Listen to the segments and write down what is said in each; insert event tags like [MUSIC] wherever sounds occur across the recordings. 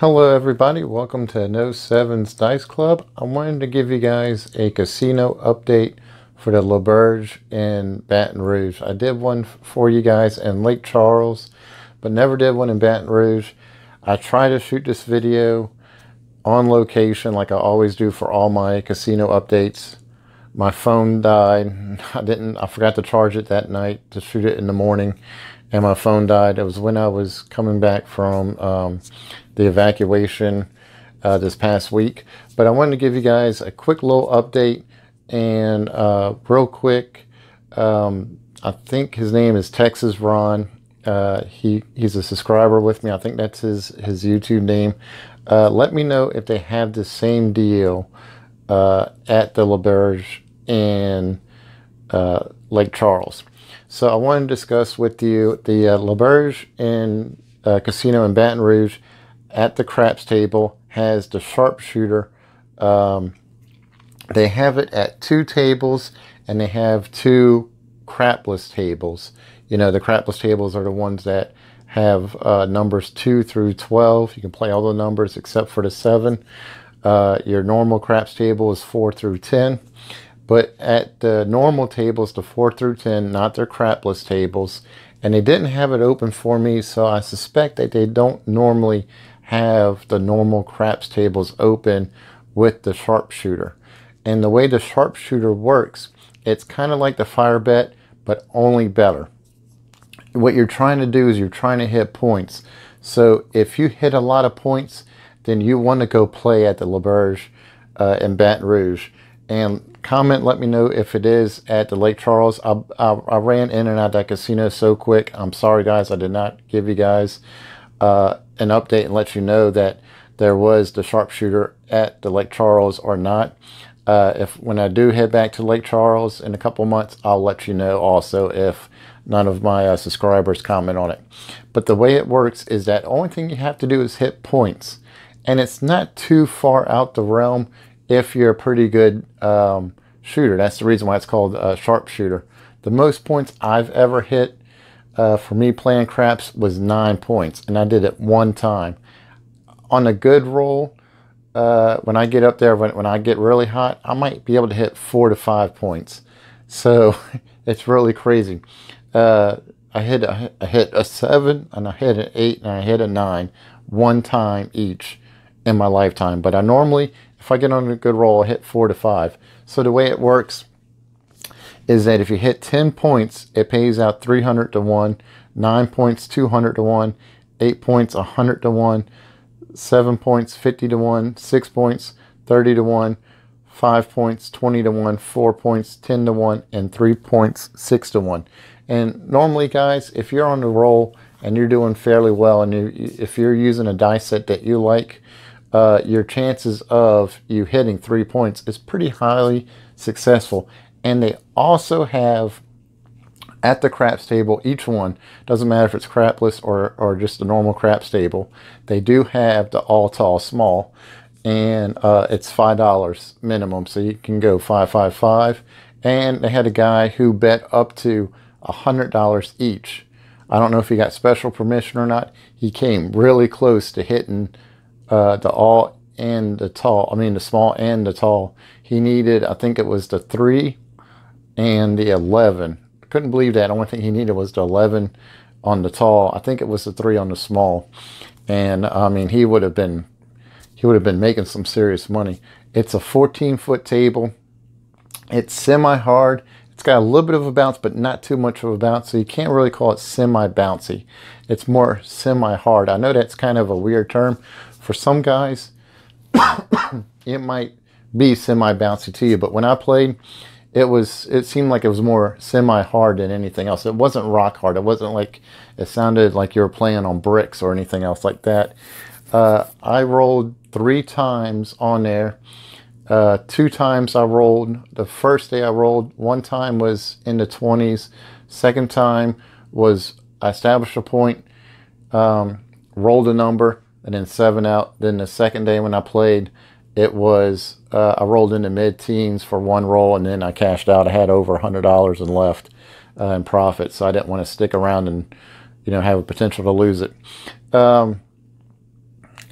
Hello everybody, welcome to No Sevens Dice Club. I wanted to give you guys a casino update for the L'Auberge in Baton Rouge. I did one for you guys in Lake Charles, but never did one in Baton Rouge. I try to shoot this video on location like I always do for all my casino updates. My phone died. [LAUGHS] I didn't I forgot to charge it that night to shoot it in the morning and my phone died. It was when I was coming back from um, the evacuation uh, this past week. But I wanted to give you guys a quick little update and uh, real quick. Um, I think his name is Texas Ron. Uh, he he's a subscriber with me. I think that's his his YouTube name. Uh, let me know if they have the same deal uh, at the L'Auberge in uh, Lake Charles. So I want to discuss with you the uh, L'Auberge in uh, Casino in Baton Rouge at the craps table has the sharpshooter. Um, they have it at two tables and they have two crapless tables. You know, the crapless tables are the ones that have uh, numbers 2 through 12. You can play all the numbers except for the 7. Uh, your normal craps table is 4 through 10. But at the normal tables, the 4 through 10, not their crapless tables, and they didn't have it open for me, so I suspect that they don't normally have the normal craps tables open with the sharpshooter. And the way the sharpshooter works, it's kind of like the fire bet, but only better. What you're trying to do is you're trying to hit points. So if you hit a lot of points, then you want to go play at the L'Auberge uh, in Baton Rouge and comment. Let me know if it is at the lake charles. I, I, I, ran in and out of that casino so quick. I'm sorry guys. I did not give you guys uh, an update and let you know that there was the sharpshooter at the lake charles or not. Uh, if when i do head back to lake charles in a couple months i'll let you know also if none of my uh, subscribers comment on it. But the way it works is that only thing you have to do is hit points. And it's not too far out the realm if you're a pretty good um, shooter. That's the reason why it's called a sharpshooter. The most points I've ever hit uh, for me playing craps was nine points, and I did it one time. On a good roll, uh, when I get up there, when, when I get really hot, I might be able to hit four to five points. So [LAUGHS] it's really crazy. Uh, I hit a, I hit a seven, and I hit an eight, and I hit a nine one time each in my lifetime. But I normally if I get on a good roll, I hit four to five. So the way it works is that if you hit 10 points, it pays out 300 to 1, 9 points 200 to 1, 8 points 100 to 1, 7 points 50 to 1, 6 points 30 to 1, 5 points 20 to 1, 4 points 10 to 1, and 3 points 6 to 1. And normally, guys, if you're on the roll and you're doing fairly well, and you, if you're using a die set that you like, uh, your chances of you hitting three points is pretty highly successful. And they also have at the craps table, each one, doesn't matter if it's crapless or, or just a normal craps table, they do have the all tall small and uh, it's $5 minimum. So you can go 555 and they had a guy who bet up to $100 each. I don't know if he got special permission or not. He came really close to hitting uh, the all and the tall. I mean, the small and the tall. He needed, I think it was the three and the 11. Couldn't believe that. The only thing he needed was the 11 on the tall. I think it was the three on the small. And I mean, he would have been, he would have been making some serious money. It's a 14 foot table. It's semi hard. It's got a little bit of a bounce, but not too much of a bounce. So you can't really call it semi bouncy. It's more semi hard. I know that's kind of a weird term, for some guys, [COUGHS] it might be semi-bouncy to you, but when I played, it was it seemed like it was more semi-hard than anything else. It wasn't rock hard. It wasn't like it sounded like you were playing on bricks or anything else like that. Uh, I rolled three times on there. Uh, two times I rolled. The first day I rolled, one time was in the 20s. Second time was I established a point, um, rolled a number, and then seven out. Then the second day when I played, it was uh, I rolled into mid teens for one roll, and then I cashed out. I had over a hundred dollars and left uh, in profit, so I didn't want to stick around and you know have a potential to lose it. Um,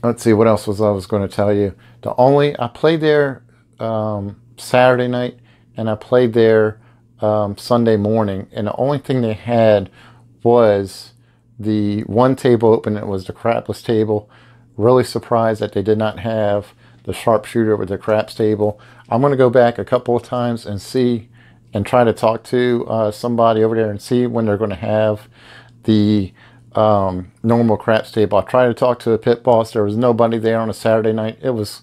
let's see what else was I was going to tell you. The only I played there um, Saturday night and I played there um, Sunday morning, and the only thing they had was the one table open. It was the crapless table. Really surprised that they did not have the sharpshooter with the craps table. I'm going to go back a couple of times and see and try to talk to uh, somebody over there and see when they're going to have the um, normal craps table. I tried to talk to the pit boss. There was nobody there on a Saturday night. It was,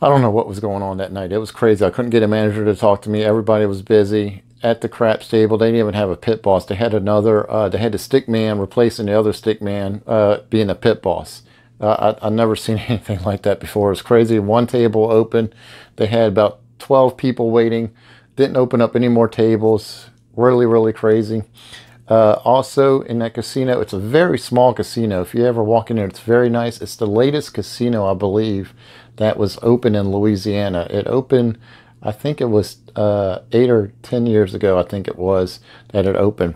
I don't know what was going on that night. It was crazy. I couldn't get a manager to talk to me. Everybody was busy at the crap table. They didn't even have a pit boss. They had another, uh, they had the stick man replacing the other stick man uh, being a pit boss. Uh, I, I've never [LAUGHS] seen anything like that before. It was crazy. One table open. They had about 12 people waiting. Didn't open up any more tables. Really, really crazy. Uh, also in that casino, it's a very small casino. If you ever walk in there, it's very nice. It's the latest casino, I believe, that was open in Louisiana. It opened, I think it was uh, eight or 10 years ago, I think it was, that it opened.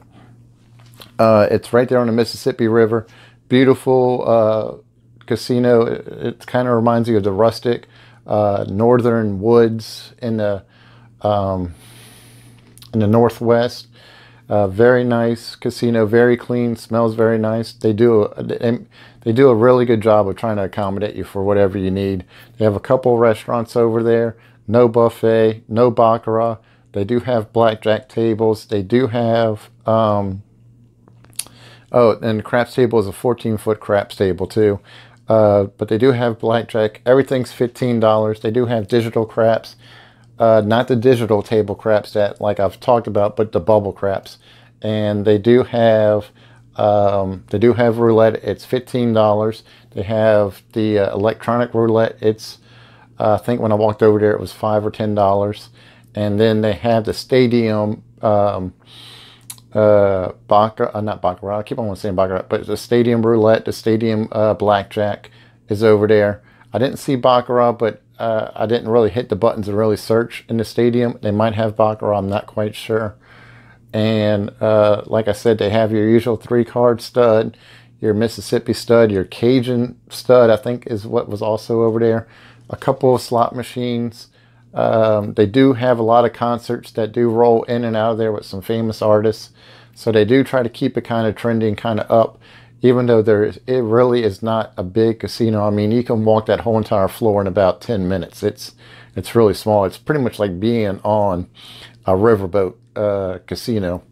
Uh, it's right there on the Mississippi River. Beautiful uh, casino. It, it kind of reminds you of the rustic uh, northern woods in the um, in the northwest. Uh, very nice casino, very clean, smells very nice. They do they do a really good job of trying to accommodate you for whatever you need. They have a couple restaurants over there, no buffet, no baccarat. They do have blackjack tables. They do have um, oh, and the craps table is a 14 foot craps table too. Uh, but they do have blackjack. Everything's $15. They do have digital craps. Uh, not the digital table craps that like I've talked about, but the bubble craps. And they do have um, they do have roulette. It's fifteen dollars. They have the uh, electronic roulette. It's uh, I think when I walked over there, it was five or ten dollars. And then they have the stadium um, uh, baccarat, uh, not baccarat. I keep on saying baccarat, but the stadium roulette, the stadium uh, blackjack is over there. I didn't see baccarat, but uh, I didn't really hit the buttons and really search in the stadium. They might have Baccarat, I'm not quite sure. And uh, like I said, they have your usual three card stud, your Mississippi stud, your Cajun stud, I think is what was also over there. A couple of slot machines. Um, they do have a lot of concerts that do roll in and out of there with some famous artists. So they do try to keep it kind of trending, kind of up even though there is, it really is not a big casino. I mean, you can walk that whole entire floor in about 10 minutes. It's, it's really small. It's pretty much like being on a riverboat uh, casino.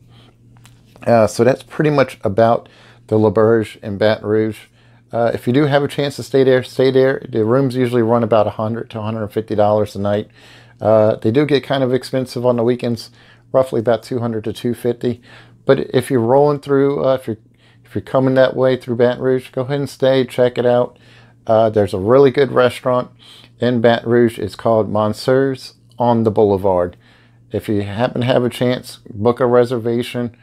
Uh, so that's pretty much about the L'Auberge in Baton Rouge. Uh, if you do have a chance to stay there, stay there. The rooms usually run about 100 to $150 a night. Uh, they do get kind of expensive on the weekends, roughly about 200 to 250 But if you're rolling through, uh, if you're if you're coming that way through Baton Rouge, go ahead and stay, check it out. Uh, there's a really good restaurant in Baton Rouge. It's called Mansur's on the Boulevard. If you happen to have a chance, book a reservation,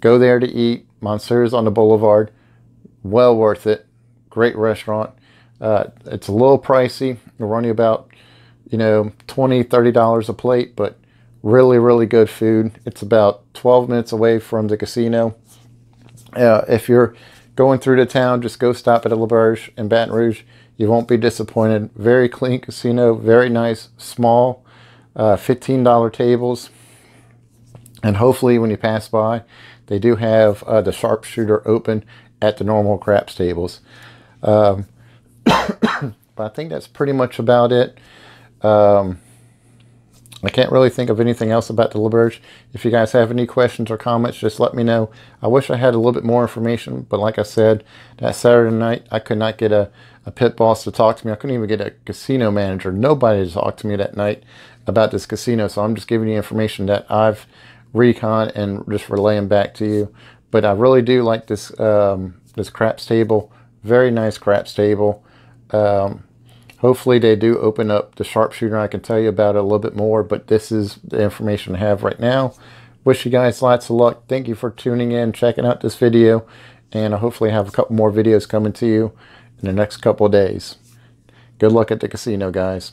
go there to eat. Mansur's on the Boulevard. Well worth it. Great restaurant. Uh, it's a little pricey. It'll run you about, you know, $20, $30 a plate, but really, really good food. It's about 12 minutes away from the casino. Uh, if you're going through the town, just go stop at a in Baton Rouge. You won't be disappointed. Very clean casino, very nice, small, uh, $15 tables. And hopefully when you pass by, they do have uh, the sharpshooter open at the normal craps tables. Um, [COUGHS] but I think that's pretty much about it. Um, I can't really think of anything else about the. If you guys have any questions or comments, just let me know. I wish I had a little bit more information, but like I said, that Saturday night, I could not get a, a pit boss to talk to me. I couldn't even get a casino manager. Nobody to talk to me that night about this casino, so I'm just giving you information that I've recon and just relaying back to you. But I really do like this um, this craps table. Very nice craps table. Um, Hopefully they do open up the sharpshooter. I can tell you about it a little bit more, but this is the information I have right now. Wish you guys lots of luck. Thank you for tuning in, checking out this video, and I hopefully have a couple more videos coming to you in the next couple of days. Good luck at the casino, guys.